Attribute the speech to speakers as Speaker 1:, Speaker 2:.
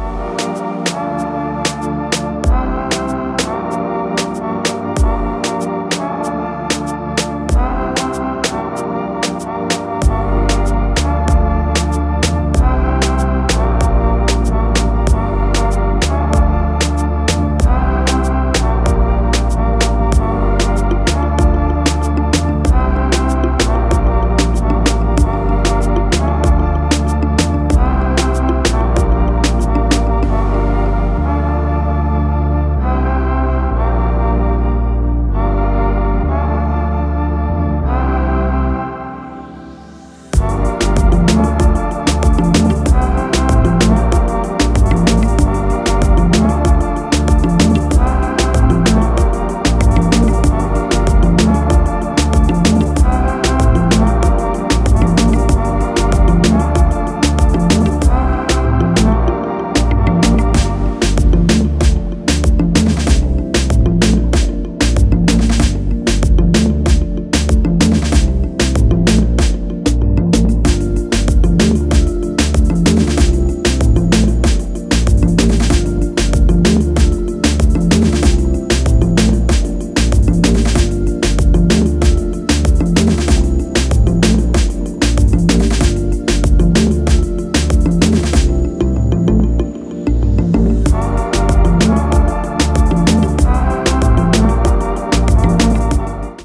Speaker 1: Bye.